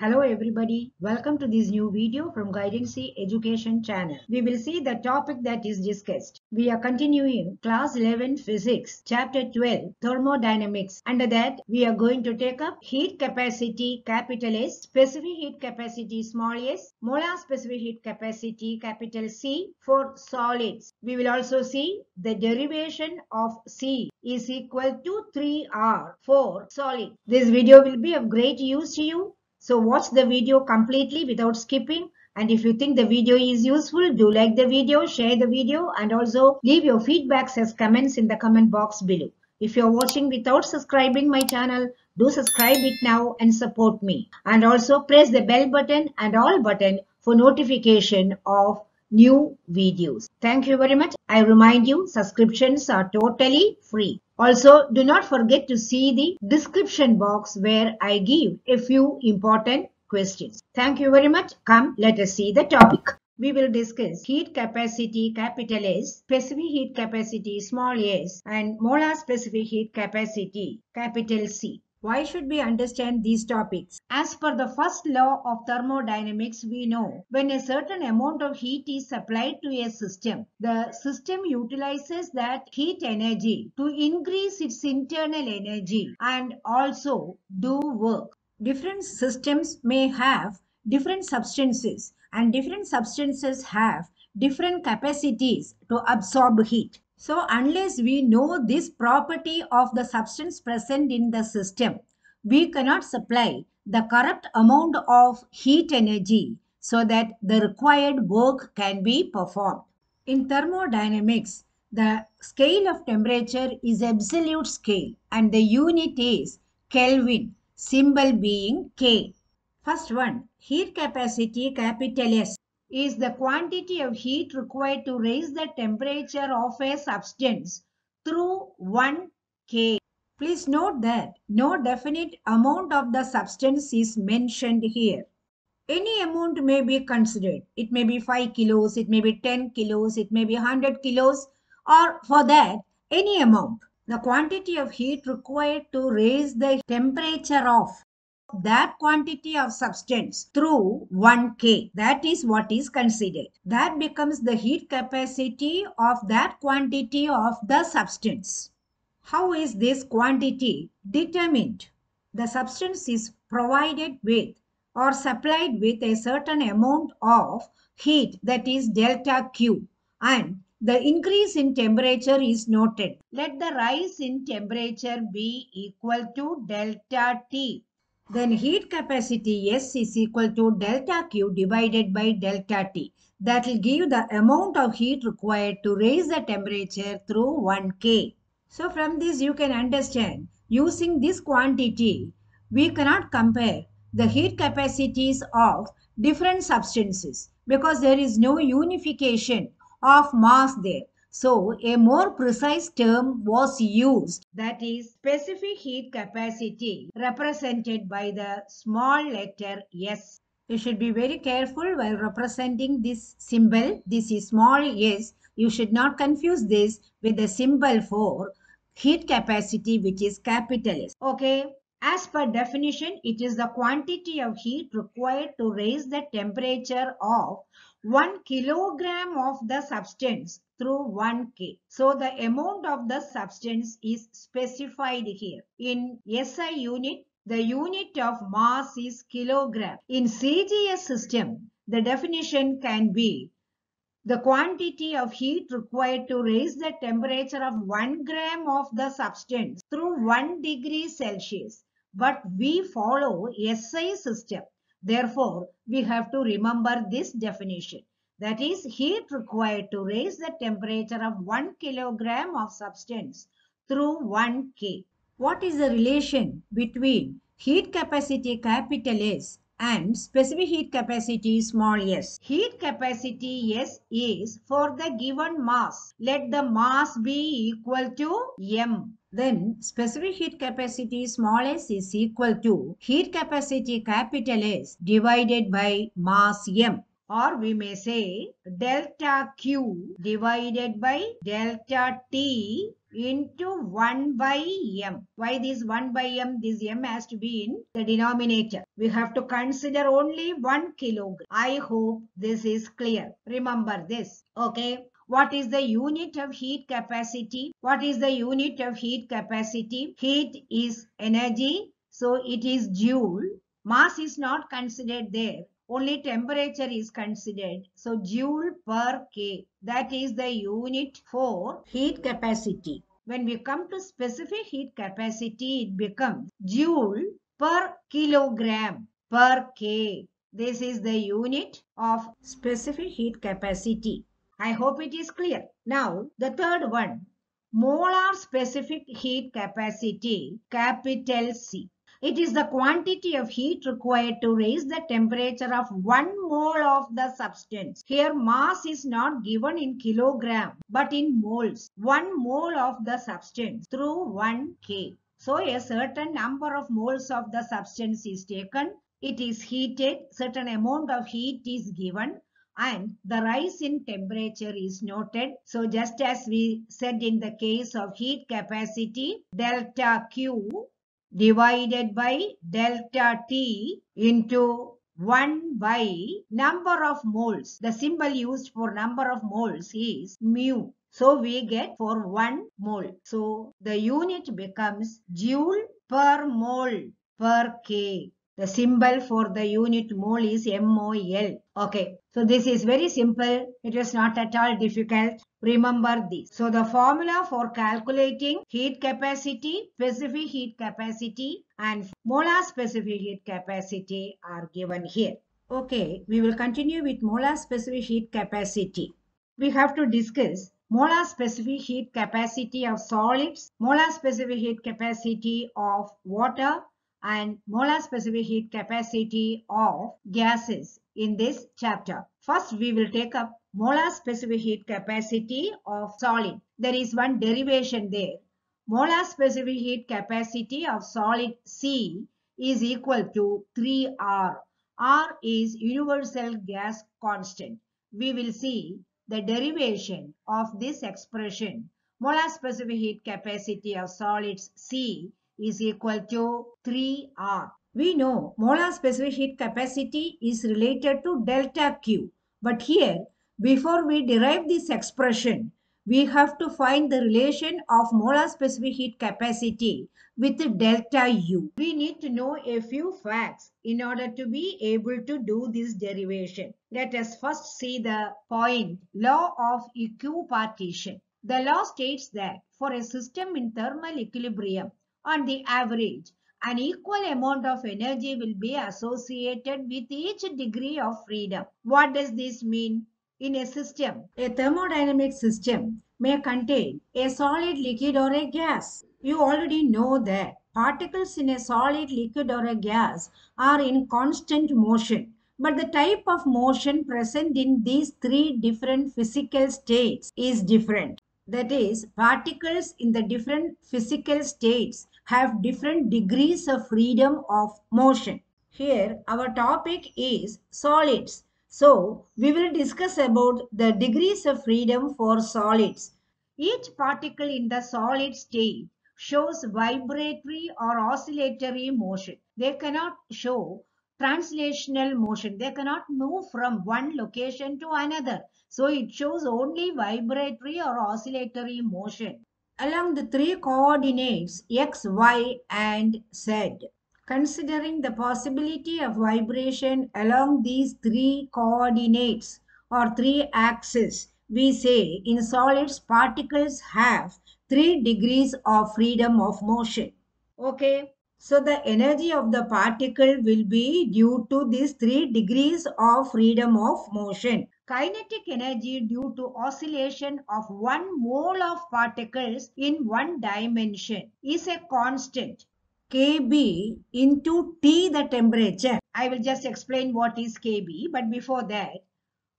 Hello everybody, welcome to this new video from Guidancee Education channel. We will see the topic that is discussed. We are continuing class 11 physics chapter 12 thermodynamics. Under that we are going to take up heat capacity capital S, specific heat capacity small s, molar specific heat capacity capital C for solids. We will also see the derivation of C is equal to 3R for solid. This video will be of great use to you so watch the video completely without skipping. And if you think the video is useful, do like the video, share the video and also leave your feedbacks as comments in the comment box below. If you're watching without subscribing my channel, do subscribe it now and support me. And also press the bell button and all button for notification of new videos. Thank you very much. I remind you subscriptions are totally free. Also, do not forget to see the description box where I give a few important questions. Thank you very much. Come, let us see the topic. We will discuss heat capacity capital S, specific heat capacity small s and molar specific heat capacity capital C. Why should we understand these topics? As per the first law of thermodynamics, we know when a certain amount of heat is supplied to a system, the system utilizes that heat energy to increase its internal energy and also do work. Different systems may have different substances and different substances have different capacities to absorb heat. So unless we know this property of the substance present in the system, we cannot supply the correct amount of heat energy so that the required work can be performed. In thermodynamics, the scale of temperature is absolute scale and the unit is Kelvin, symbol being K. First one, heat capacity capital S is the quantity of heat required to raise the temperature of a substance through 1 K. Please note that no definite amount of the substance is mentioned here. Any amount may be considered. It may be 5 kilos, it may be 10 kilos, it may be 100 kilos or for that any amount. The quantity of heat required to raise the temperature of that quantity of substance through 1K. That is what is considered. That becomes the heat capacity of that quantity of the substance. How is this quantity determined? The substance is provided with or supplied with a certain amount of heat that is delta Q and the increase in temperature is noted. Let the rise in temperature be equal to delta T then heat capacity S is equal to delta Q divided by delta T. That will give the amount of heat required to raise the temperature through 1K. So from this you can understand using this quantity we cannot compare the heat capacities of different substances because there is no unification of mass there. So a more precise term was used that is specific heat capacity represented by the small letter S. You should be very careful while representing this symbol. This is small s. You should not confuse this with the symbol for heat capacity which is capital S. Okay. As per definition, it is the quantity of heat required to raise the temperature of 1 kilogram of the substance through 1 K. So the amount of the substance is specified here. In SI unit, the unit of mass is kilogram. In CGS system, the definition can be the quantity of heat required to raise the temperature of 1 gram of the substance through 1 degree Celsius. But we follow SI system. Therefore, we have to remember this definition. That is heat required to raise the temperature of 1 kilogram of substance through 1 K. What is the relation between heat capacity capital S and specific heat capacity small s. Heat capacity S is for the given mass. Let the mass be equal to M. Then specific heat capacity small s is equal to heat capacity capital S divided by mass M. or we may say delta Q divided by delta T into 1 by m. Why this 1 by m? This m has to be in the denominator. We have to consider only 1 kilogram. I hope this is clear. Remember this. Okay. What is the unit of heat capacity? What is the unit of heat capacity? Heat is energy. So it is joule. Mass is not considered there. Only temperature is considered. So joule per K. That is the unit for heat capacity. When we come to specific heat capacity, it becomes joule per kilogram per K. This is the unit of specific heat capacity. I hope it is clear. Now, the third one, molar specific heat capacity, capital C. It is the quantity of heat required to raise the temperature of 1 mole of the substance. Here mass is not given in kilogram but in moles. 1 mole of the substance through 1 K. So a certain number of moles of the substance is taken. It is heated. Certain amount of heat is given and the rise in temperature is noted. So just as we said in the case of heat capacity, delta Q divided by delta T into 1 by number of moles. The symbol used for number of moles is mu. So we get for 1 mole. So the unit becomes joule per mole per K. The symbol for the unit mole is MOL. Okay. So this is very simple. It is not at all difficult. Remember this. So the formula for calculating heat capacity, specific heat capacity and molar specific heat capacity are given here. Okay. We will continue with molar specific heat capacity. We have to discuss molar specific heat capacity of solids, molar specific heat capacity of water and molar specific heat capacity of gases in this chapter. First, we will take up molar specific heat capacity of solid. There is one derivation there. Molar specific heat capacity of solid C is equal to 3R. R is universal gas constant. We will see the derivation of this expression. Molar specific heat capacity of solids C is equal to 3R. We know molar specific heat capacity is related to delta Q. But here, before we derive this expression, we have to find the relation of molar specific heat capacity with delta U. We need to know a few facts in order to be able to do this derivation. Let us first see the point law of equipartition. The law states that for a system in thermal equilibrium, on the average, an equal amount of energy will be associated with each degree of freedom. What does this mean? In a system, a thermodynamic system may contain a solid, liquid or a gas. You already know that particles in a solid, liquid or a gas are in constant motion. But the type of motion present in these three different physical states is different. That is, particles in the different physical states have different degrees of freedom of motion. Here, our topic is solids. So, we will discuss about the degrees of freedom for solids. Each particle in the solid state shows vibratory or oscillatory motion. They cannot show translational motion. They cannot move from one location to another. So it shows only vibratory or oscillatory motion along the three coordinates x, y and z. Considering the possibility of vibration along these three coordinates or three axes, we say in solids particles have three degrees of freedom of motion. Okay. So the energy of the particle will be due to these three degrees of freedom of motion. Kinetic energy due to oscillation of one mole of particles in one dimension is a constant. Kb into T the temperature. I will just explain what is Kb but before that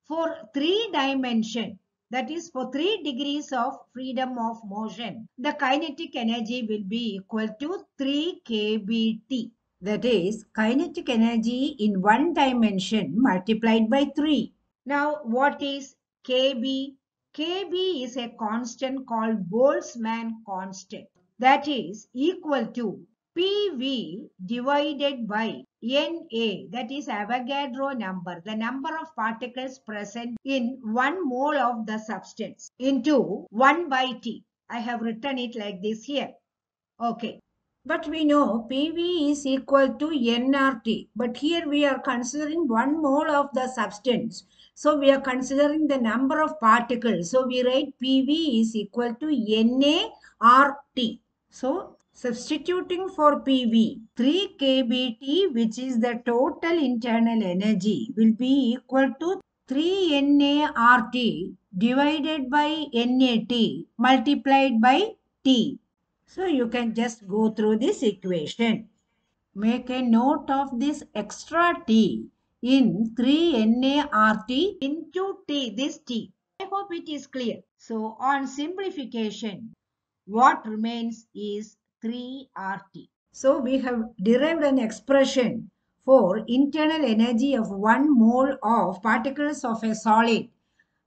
for three dimension that is for 3 degrees of freedom of motion, the kinetic energy will be equal to 3 kBT. That is kinetic energy in one dimension multiplied by 3. Now, what is Kb? Kb is a constant called Boltzmann constant that is equal to PV divided by Na that is Avogadro number the number of particles present in 1 mole of the substance into 1 by T. I have written it like this here. Okay. But we know PV is equal to nRT. But here we are considering 1 mole of the substance. So we are considering the number of particles. So we write PV is equal to NaRT. So Substituting for PV, 3 kBT which is the total internal energy will be equal to 3 NaRT divided by NAT multiplied by T. So you can just go through this equation. Make a note of this extra T in 3 NaRT into T, this T. I hope it is clear. So on simplification, what remains is 3RT. So we have derived an expression for internal energy of 1 mole of particles of a solid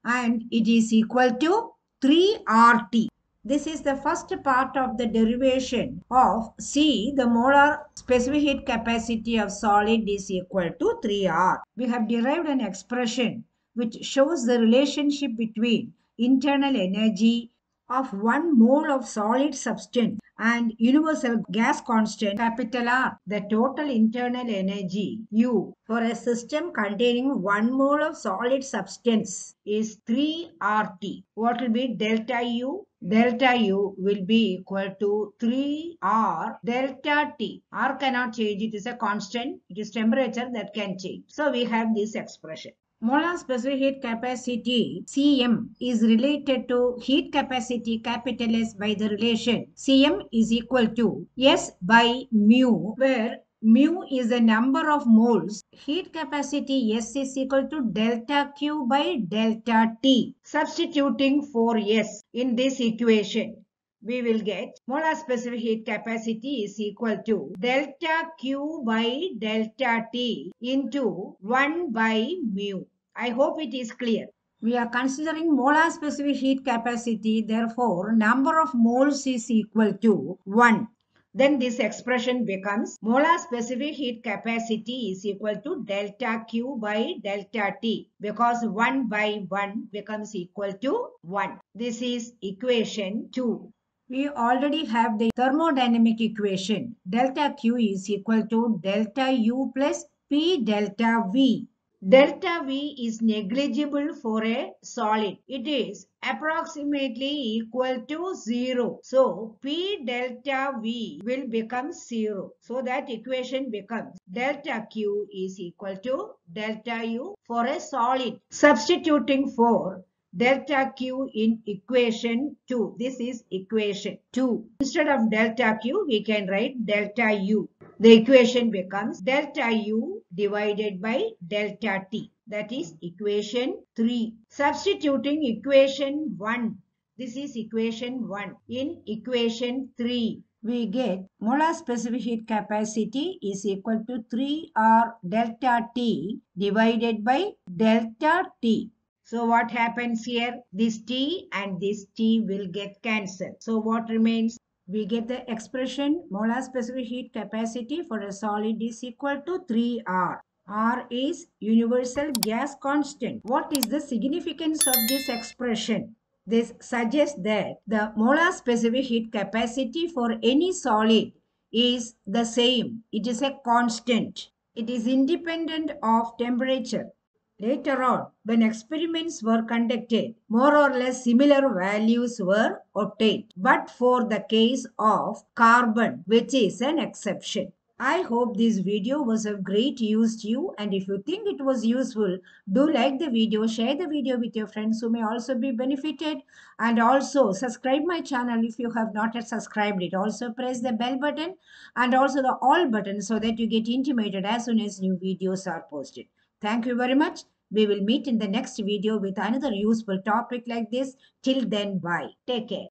and it is equal to 3RT. This is the first part of the derivation of C. The molar specific heat capacity of solid is equal to 3R. We have derived an expression which shows the relationship between internal energy of 1 mole of solid substance and universal gas constant capital R. The total internal energy U for a system containing 1 mole of solid substance is 3 RT. What will be delta U? Delta U will be equal to 3 R delta T. R cannot change. It is a constant. It is temperature that can change. So we have this expression. Molar specific heat capacity Cm is related to heat capacity capital S by the relation Cm is equal to S by mu where mu is the number of moles. Heat capacity S is equal to delta Q by delta T. Substituting for S in this equation we will get molar specific heat capacity is equal to delta Q by delta T into 1 by mu. I hope it is clear. We are considering molar specific heat capacity. Therefore, number of moles is equal to 1. Then this expression becomes molar specific heat capacity is equal to delta Q by delta T because 1 by 1 becomes equal to 1. This is equation 2. We already have the thermodynamic equation. Delta Q is equal to delta U plus P delta V. Delta V is negligible for a solid. It is approximately equal to 0. So, P delta V will become 0. So, that equation becomes delta Q is equal to delta U for a solid. Substituting for delta Q in equation 2. This is equation 2. Instead of delta Q, we can write delta U. The equation becomes delta U divided by delta T. That is equation 3. Substituting equation 1. This is equation 1. In equation 3, we get molar specific heat capacity is equal to 3R delta T divided by delta T. So what happens here? This T and this T will get cancelled. So what remains? we get the expression molar specific heat capacity for a solid is equal to 3R. R is universal gas constant. What is the significance of this expression? This suggests that the molar specific heat capacity for any solid is the same. It is a constant. It is independent of temperature. Later on, when experiments were conducted, more or less similar values were obtained, but for the case of carbon, which is an exception. I hope this video was of great use to you and if you think it was useful, do like the video, share the video with your friends who may also be benefited and also subscribe my channel if you have not yet subscribed it. Also press the bell button and also the all button so that you get intimated as soon as new videos are posted. Thank you very much. We will meet in the next video with another useful topic like this. Till then, bye. Take care.